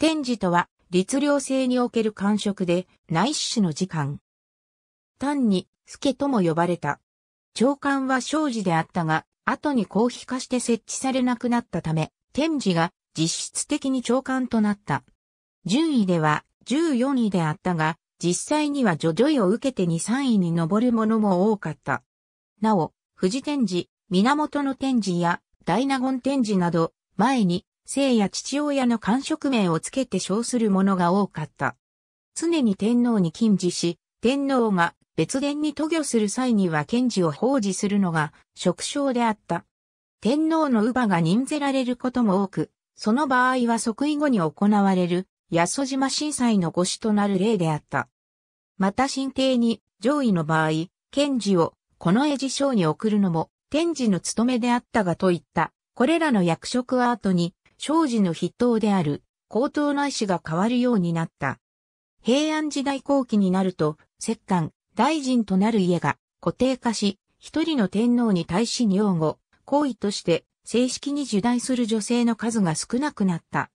天智とは、律令制における官職で、内種の時間。単に、助とも呼ばれた。長官は生児であったが、後に公費化して設置されなくなったため、天智が実質的に長官となった。順位では14位であったが、実際には徐々位を受けて2、3位に上るものも多かった。なお、富士天智、源の天智や大納言天智など、前に、生や父親の官職名をつけて称するものが多かった。常に天皇に禁じし、天皇が別殿に渡御する際には検事を奉仕するのが職称であった。天皇の乳母が任ぜられることも多く、その場合は即位後に行われる八十島震災の御主となる例であった。また神帝に上位の場合、検事をこの絵事省に送るのも天智の務めであったがといった、これらの役職は後に、生児の筆頭である、高等内史が変わるようになった。平安時代後期になると、石棺、大臣となる家が固定化し、一人の天皇に対し女後、皇位として正式に受代する女性の数が少なくなった。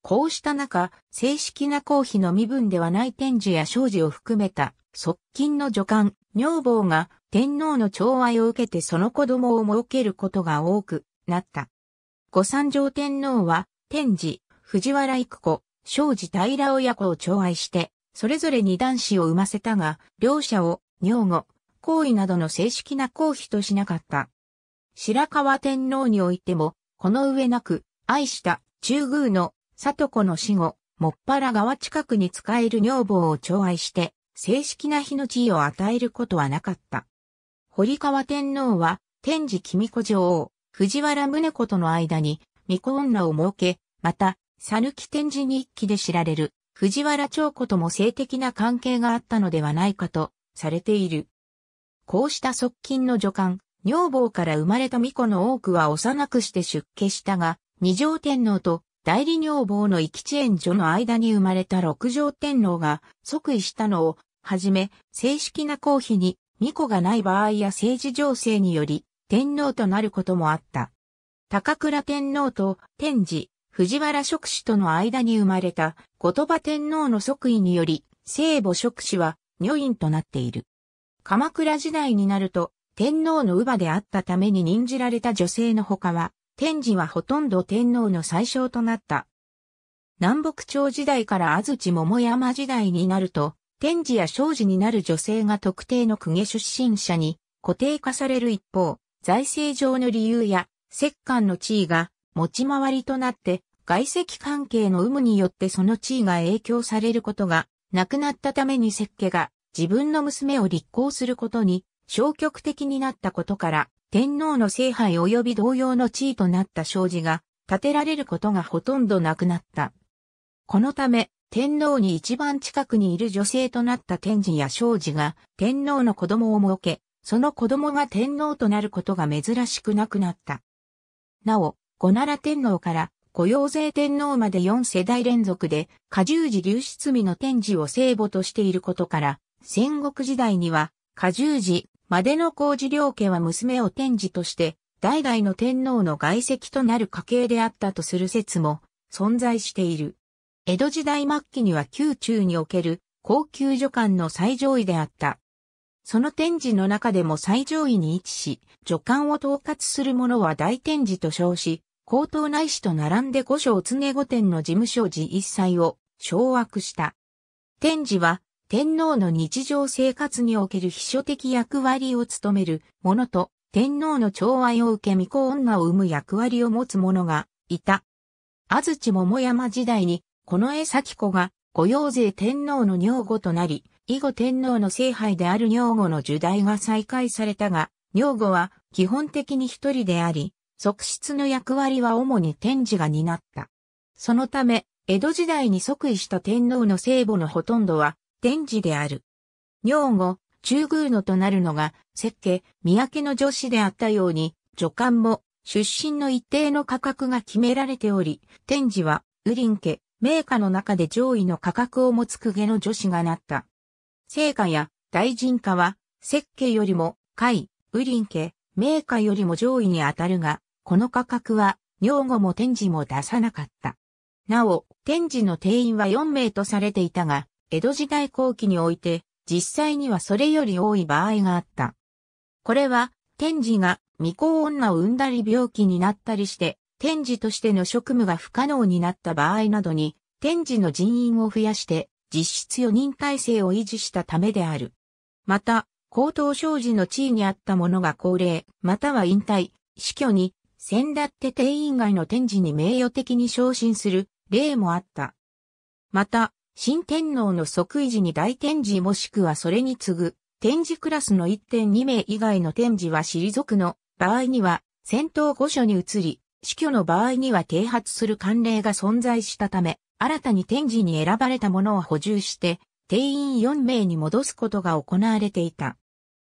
こうした中、正式な皇妃の身分ではない天寿や生児を含めた側近の女官、女房が天皇の寵愛を受けてその子供を設けることが多くなった。御三条天皇は天智、藤原育子、生児平親子を寵愛して、それぞれに男子を産ませたが、両者を女後、皇位などの正式な皇妃としなかった。白河天皇においても、この上なく、愛した中宮の里子の死後、もっぱら川近くに使える女房を寵愛して、正式な日の地位を与えることはなかった。堀川天皇は、天智君子女王、藤原宗子との間に、巫女女を設け、また、佐抜天智日記で知られる、藤原長子とも性的な関係があったのではないかと、されている。こうした側近の女官、女房から生まれた巫女の多くは幼くして出家したが、二条天皇と代理女房の生き地縁女の間に生まれた六条天皇が即位したのを、はじめ、正式な皇妃に巫女がない場合や政治情勢により、天皇となることもあった。高倉天皇と天智、藤原職種との間に生まれた後鳥羽天皇の即位により、聖母職種は女院となっている。鎌倉時代になると、天皇の乳母であったために任じられた女性の他は、天智はほとんど天皇の最小となった。南北朝時代から安土桃山時代になると、天智や生児になる女性が特定の公家出身者に固定化される一方、財政上の理由や石棺の地位が持ち回りとなって外籍関係の有無によってその地位が影響されることがなくなったために石家が自分の娘を立候することに消極的になったことから天皇の聖杯及び同様の地位となった生児が建てられることがほとんどなくなった。このため天皇に一番近くにいる女性となった天智や生児が天皇の子供を設け、その子供が天皇となることが珍しくなくなった。なお、小奈良天皇から御用税天皇まで4世代連続で、過重寺流出身の天智を聖母としていることから、戦国時代には、過重寺までの工事両家は娘を天智として、代々の天皇の外籍となる家系であったとする説も存在している。江戸時代末期には宮中における高級女官の最上位であった。その展示の中でも最上位に位置し、助官を統括する者は大展示と称し、高等内史と並んで五章常御殿の事務所寺一切を掌握した。展示は天皇の日常生活における秘書的役割を務める者と天皇の寵愛を受け巫女女を生む役割を持つ者がいた。安土桃山時代にこの絵先子が御用勢天皇の女御となり、以後天皇の聖杯である女御の受代が再開されたが、女御は基本的に一人であり、側室の役割は主に天智が担った。そのため、江戸時代に即位した天皇の聖母のほとんどは天智である。女御、中宮のとなるのが、設計、三宅の女子であったように、女官も出身の一定の価格が決められており、天智は、ウリン家、名家の中で上位の価格を持つ公家の女子がなった。聖家や大臣家は、石家よりも、海、ウリン家、名家よりも上位に当たるが、この価格は、女後も天智も出さなかった。なお、天智の定員は4名とされていたが、江戸時代後期において、実際にはそれより多い場合があった。これは、天智が未婚女を産んだり病気になったりして、天智としての職務が不可能になった場合などに、天智の人員を増やして、実質4人体制を維持したためである。また、高等商事の地位にあった者が高齢、または引退、死去に、先だって定員外の天智に名誉的に昇進する例もあった。また、新天皇の即位時に大天智もしくはそれに次ぐ、天智クラスの1.2名以外の天智は退くの場合には、戦闘御所に移り、死去の場合には啓発する慣例が存在したため、新たに天智に選ばれたものを補充して、定員4名に戻すことが行われていた。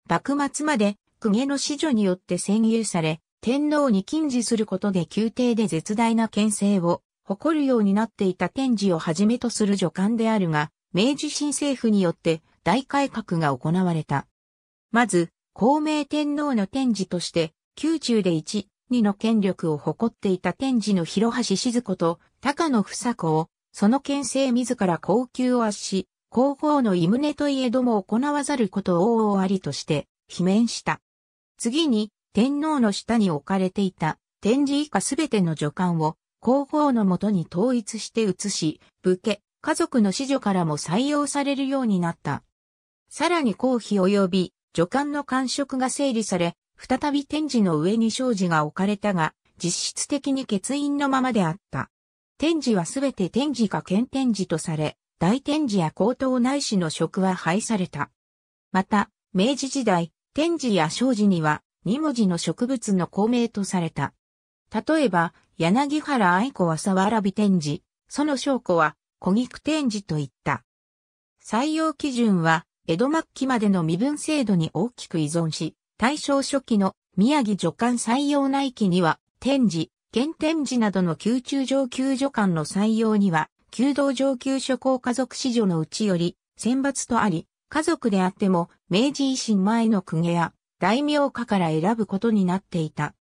幕末まで、公家の子女によって占有され、天皇に禁じすることで宮廷で絶大な権勢を誇るようになっていた天智をはじめとする女官であるが、明治新政府によって大改革が行われた。まず、公明天皇の天智として、宮中で1、2の権力を誇っていた天智の広橋静子と高野房子を、その権勢自ら高級を圧し、皇后の伊宗といえども行わざることを王ありとして、罷免した。次に、天皇の下に置かれていた、天智以下すべての女官を、皇后のもとに統一して移し、武家、家族の子女からも採用されるようになった。さらに公費及び助官の官職が整理され、再び天智の上に生児が置かれたが、実質的に欠員のままであった。天智はすべて天智か県天智とされ、大天智や高等内史の職は廃された。また、明治時代、天智や生児には二文字の植物の公名とされた。例えば、柳原愛子は沢原美天智、その証拠は小菊天智といった。採用基準は江戸末期までの身分制度に大きく依存し、大正初期の宮城助官採用内期には、天智、県天智などの宮中上級助官の採用には、弓道上級諸公家族子女のうちより、選抜とあり、家族であっても、明治維新前の公家や、大名家から選ぶことになっていた。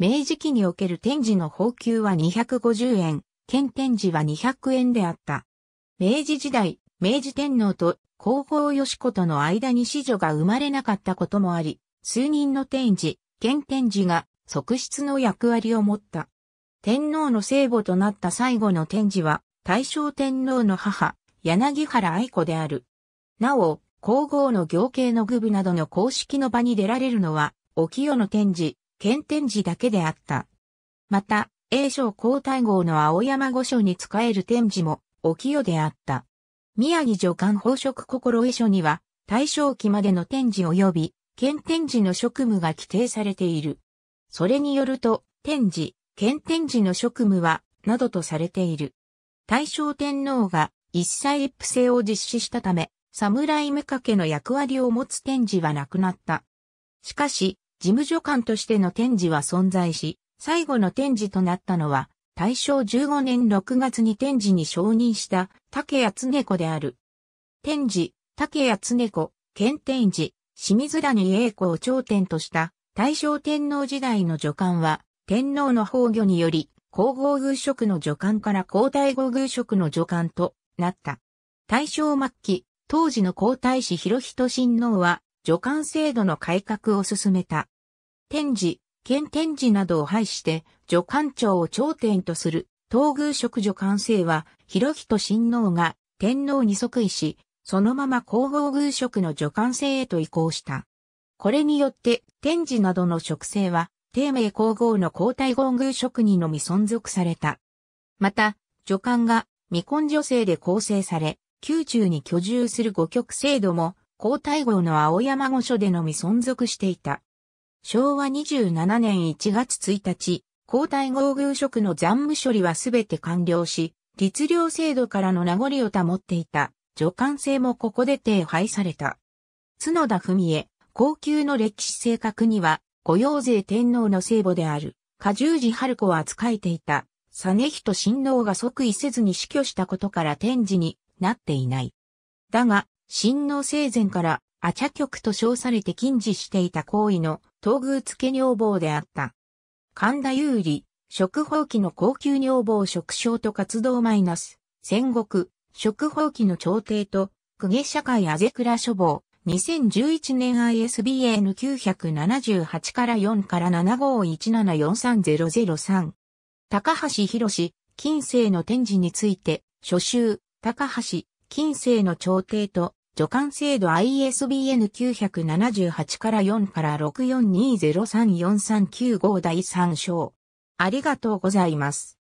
明治期における天智の俸給は250円、県天智は200円であった。明治時代、明治天皇と皇后義子との間に子女が生まれなかったこともあり、数人の天智、県天智が側室の役割を持った。天皇の聖母となった最後の天智は、大正天皇の母、柳原愛子である。なお、皇后の行慶の具部などの公式の場に出られるのは、沖世の天智、県天智だけであった。また、栄章皇太后の青山御所に仕える天智も、沖世であった。宮城助官宝飾心得書には、大正期までの天智及び、県天智の職務が規定されている。それによると、天智、県天智の職務は、などとされている。大正天皇が一切一夫制を実施したため、侍目掛けの役割を持つ天智はなくなった。しかし、事務所官としての天智は存在し、最後の天智となったのは、大正15年6月に天智に承認した竹谷常子である。天智、竹谷常子、県天智、清水谷栄子を頂点とした大正天皇時代の助官は天皇の崩御により皇后宮職の助官から皇太后宮職の助官となった。大正末期、当時の皇太子広人親王は助官制度の改革を進めた。天智、県天智などを廃して、助官庁を頂点とする、東宮職助官制は、広人親王が天皇に即位し、そのまま皇后宮職の助官制へと移行した。これによって、天智などの職制は、帝名皇后の皇太后宮職にのみ存続された。また、助官が未婚女性で構成され、宮中に居住する五局制度も、皇太后の青山御所でのみ存続していた。昭和27年1月1日、皇太后宮職の残務処理はすべて完了し、律令制度からの名残を保っていた、助官制もここで停廃された。角田文江、高級の歴史正確には、御用勢天皇の聖母である、過十字春子を扱えていた、実人親王が即位せずに死去したことから天智になっていない。だが、親王生前からアチャ局と称されて禁止していた行為の東宮付女房であった。神田有利、食放棄の高級女房食傷と活動マイナス。戦国、食放棄の朝廷と、公家社会あぜくら処方。2011年 ISBN 978から4から75174303。高橋博士、近世の展示について、初集、高橋、近世の朝廷と、助監制度 ISBN 978から4から642034395第3章。ありがとうございます。